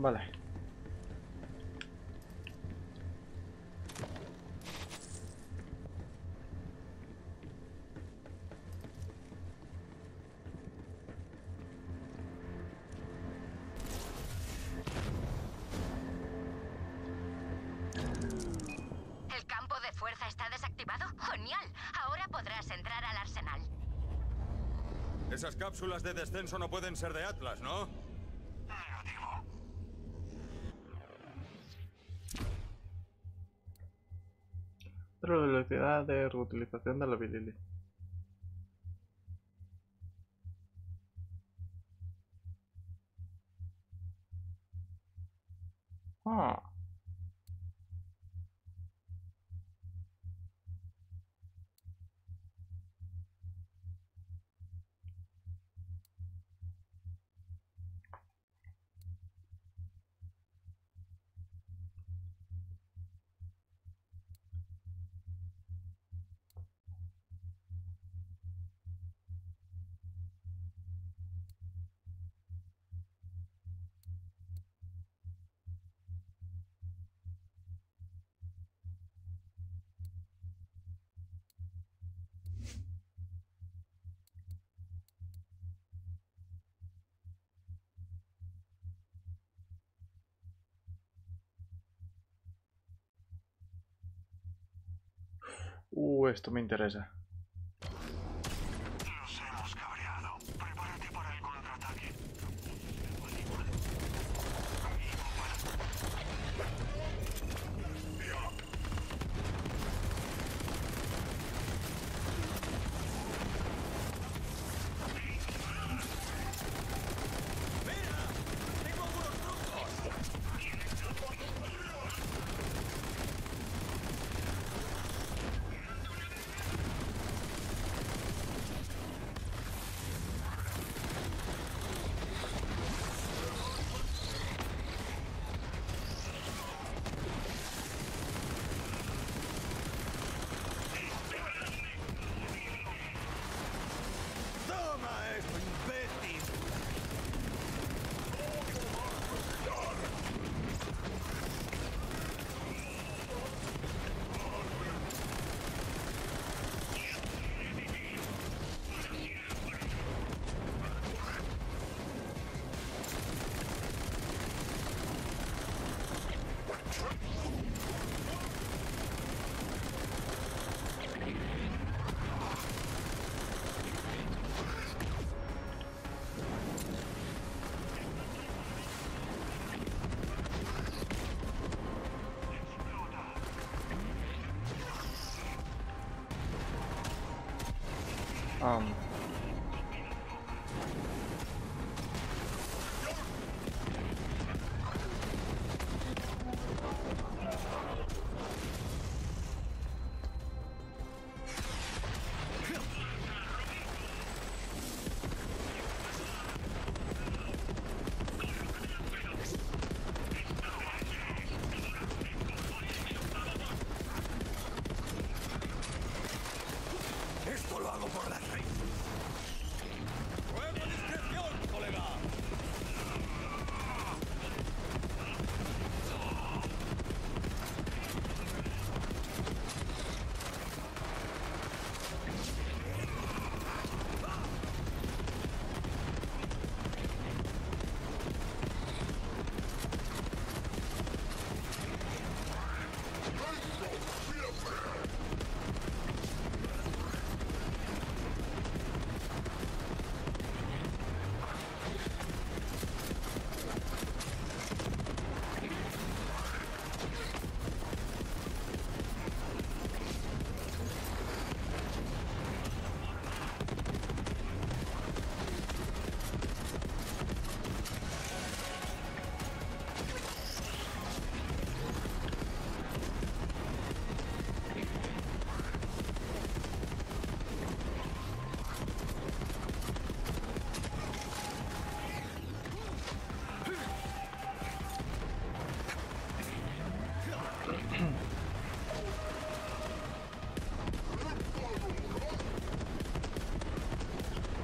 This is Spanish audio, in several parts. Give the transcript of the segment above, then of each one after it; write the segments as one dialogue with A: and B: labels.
A: Vale.
B: ¿El campo de fuerza está desactivado? ¡Genial! Ahora podrás entrar al arsenal.
C: Esas cápsulas de descenso no pueden ser de Atlas, ¿no?
A: Probabilidad de reutilización de la bilili. Uh, esto me interesa. Um.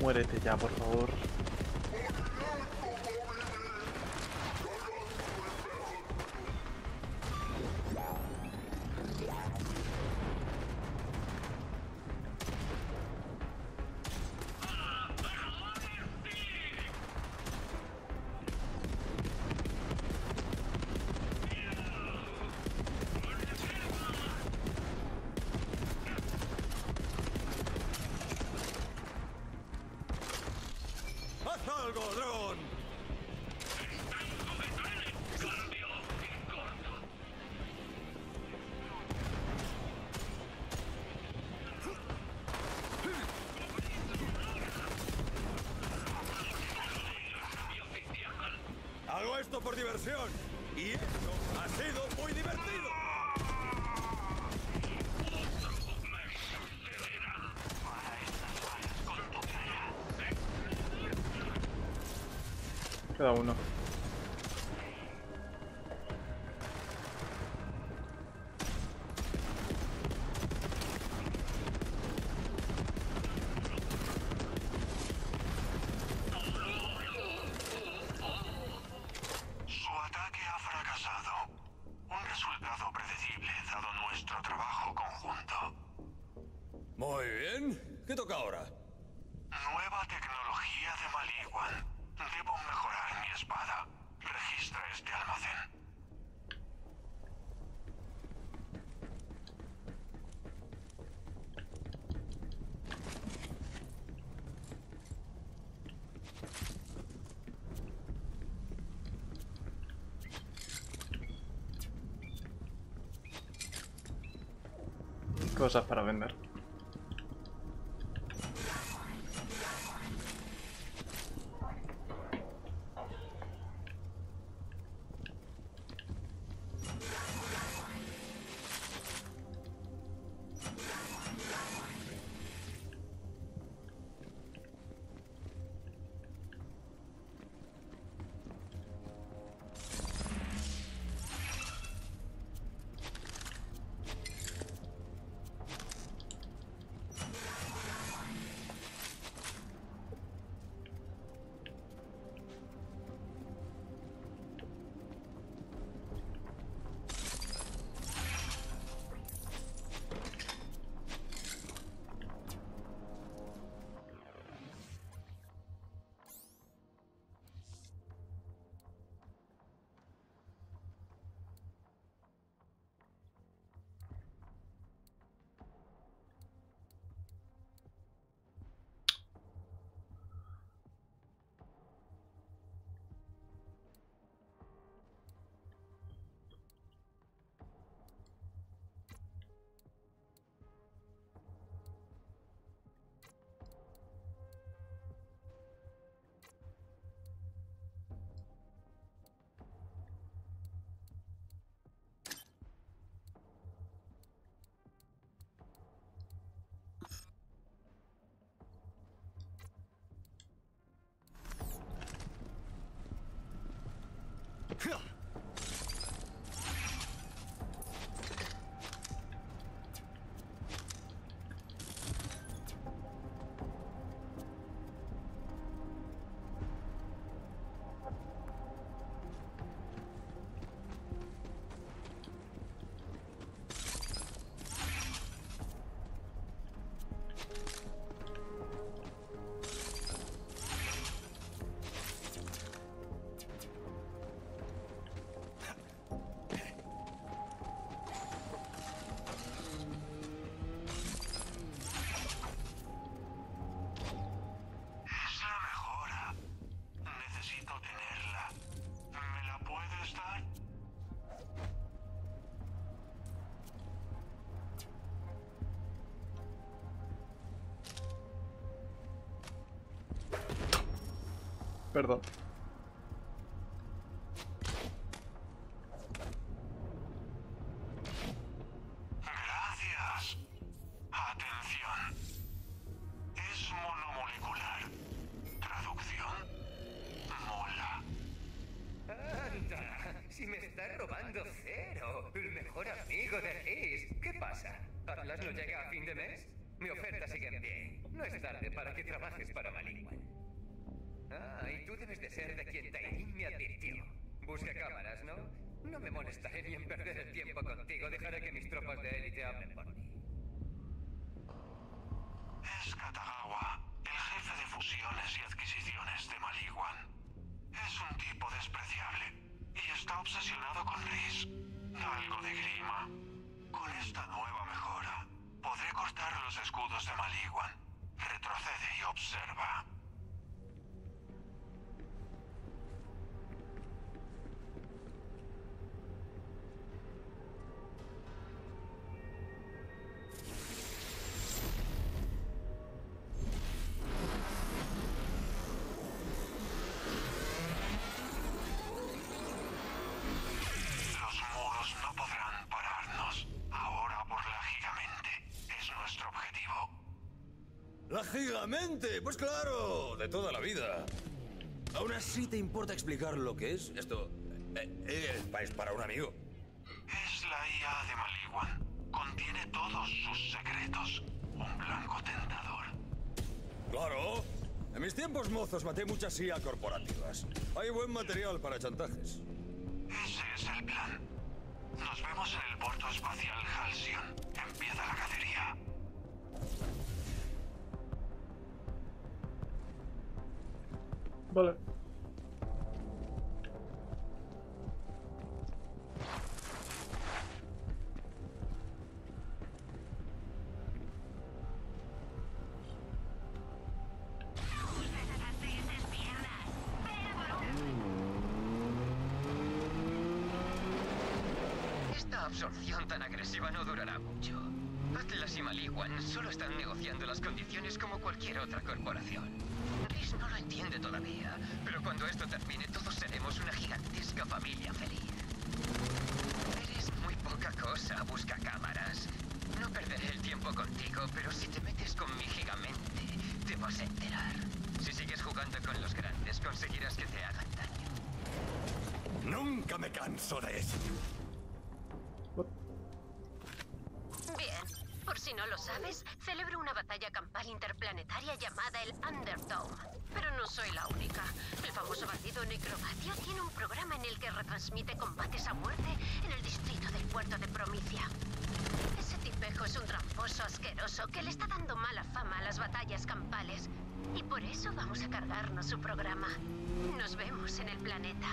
A: Muérete ya, por favor.
C: Por diversión. Y esto ha sido muy divertido.
A: Queda uno. Cosas para vender. Perdón.
D: Gracias. Atención. Es monomolecular. Traducción. Mola.
E: ¡Anda! Si me estás robando cero, el mejor amigo de Liz. ¿Qué pasa? ¿Atlas no llega a fin de mes? Mi oferta sigue en pie. No es tarde para que trabajes para Maliwan. Ah, y tú debes de ser de quien Tairin me advirtió. Busca cámaras, ¿no? No me molestaré ni en perder el tiempo contigo. Dejaré que mis tropas de élite hablen por mí.
D: Es Katagawa, el jefe de fusiones y adquisiciones de Maliguan. Es un tipo despreciable y está obsesionado con. Da algo de grima. Con esta nueva mejora, podré cortar los escudos de Maliguan. Retrocede y observa.
C: ¡Lógicamente! Pues claro, de toda la vida. ¿Aún así te importa explicar lo que es esto? Eh, eh, ¿Es para un amigo?
D: Es la IA de Maliguan. Contiene todos sus secretos. Un blanco tentador.
C: Claro. En mis tiempos mozos maté muchas IA corporativas. Hay buen material para chantajes.
D: Ese es el plan. Nos vemos en el puerto espacial Halcyon. Empieza la cacería.
A: Vale.
E: Absorción tan agresiva no durará mucho. Atlas y Maliguan solo están negociando las condiciones como cualquier otra corporación. Lo entiende todavía, pero cuando esto termine todos seremos una gigantesca familia feliz. Eres muy poca cosa, busca cámaras. No perderé el tiempo contigo, pero si te metes con mi gigamente, te vas a enterar. Si sigues jugando con los grandes, conseguirás que te hagan daño.
C: Nunca me canso de eso.
B: Bien, por si no lo sabes, celebro una batalla campal interplanetaria llamada el Underdome. Pero no soy la única. El famoso bandido Necrobatio tiene un programa en el que retransmite combates a muerte en el distrito del puerto de Promicia. Ese tipejo es un tramposo asqueroso que le está dando mala fama a las batallas campales. Y por eso vamos a cargarnos su programa. Nos vemos en el planeta.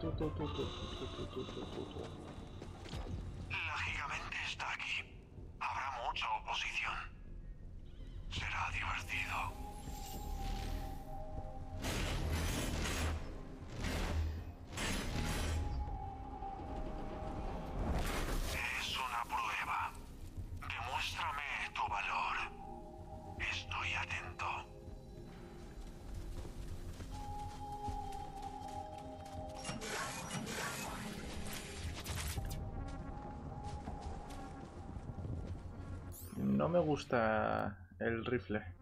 D: ту ту ту ту ту ту ту ту ту
A: ту me gusta el rifle.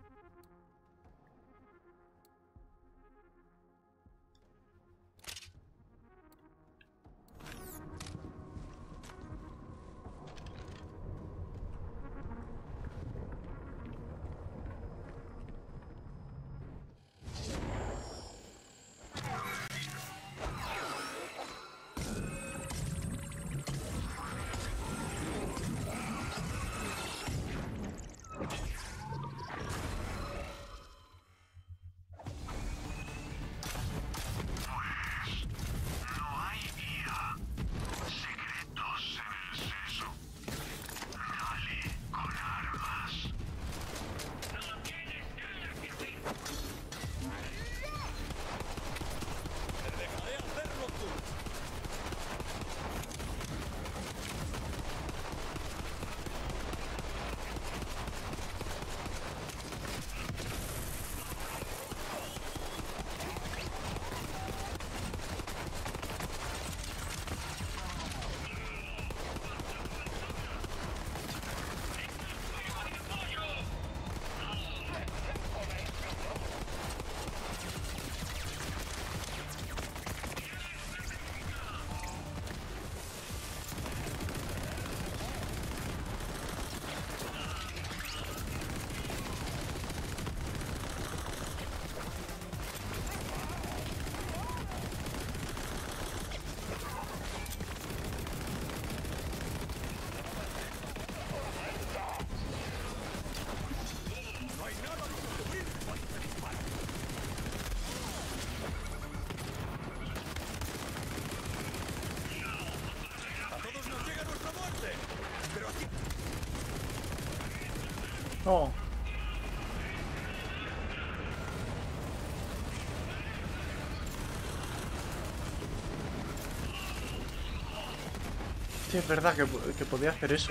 A: Sí, es verdad que, que podía hacer eso.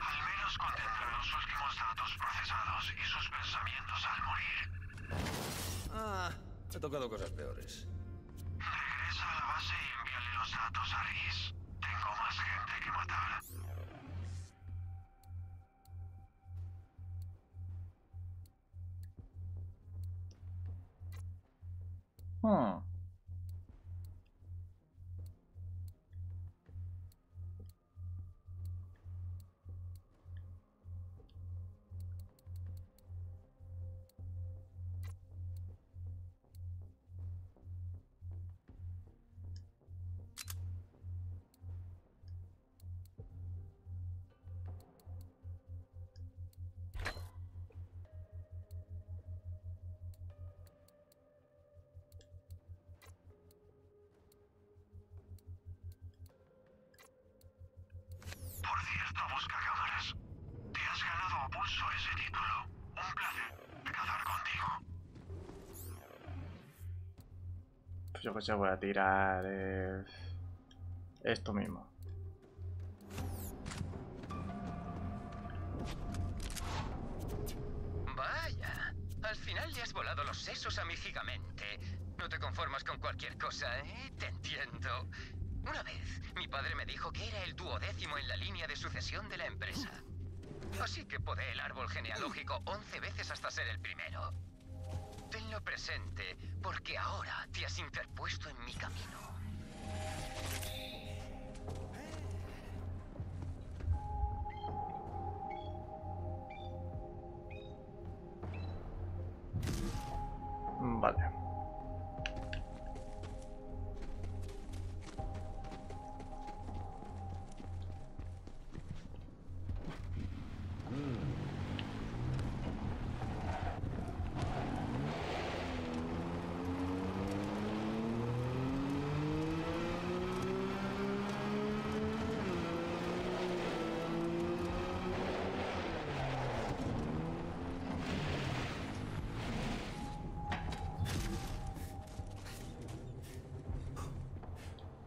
D: Al menos contendrá los últimos datos procesados y sus pensamientos al morir.
C: Ah, he tocado cosas peores.
D: Busca cámaras. Te has ganado a pulso ese título. Un placer cazar contigo.
A: Pues yo que sé, voy a tirar eh, esto mismo.
E: Vaya, al final le has volado los sesos a mi gigamente. No te conformas con cualquier cosa, ¿eh? Te entiendo. Una vez, mi padre me dijo que era el duodécimo en la línea de sucesión de la empresa. Así que podé el árbol genealógico 11 veces hasta ser el primero. Tenlo presente, porque ahora te has interpuesto en mi camino. Vale.